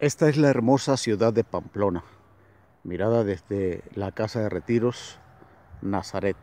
Esta es la hermosa ciudad de Pamplona, mirada desde la Casa de Retiros, Nazaret.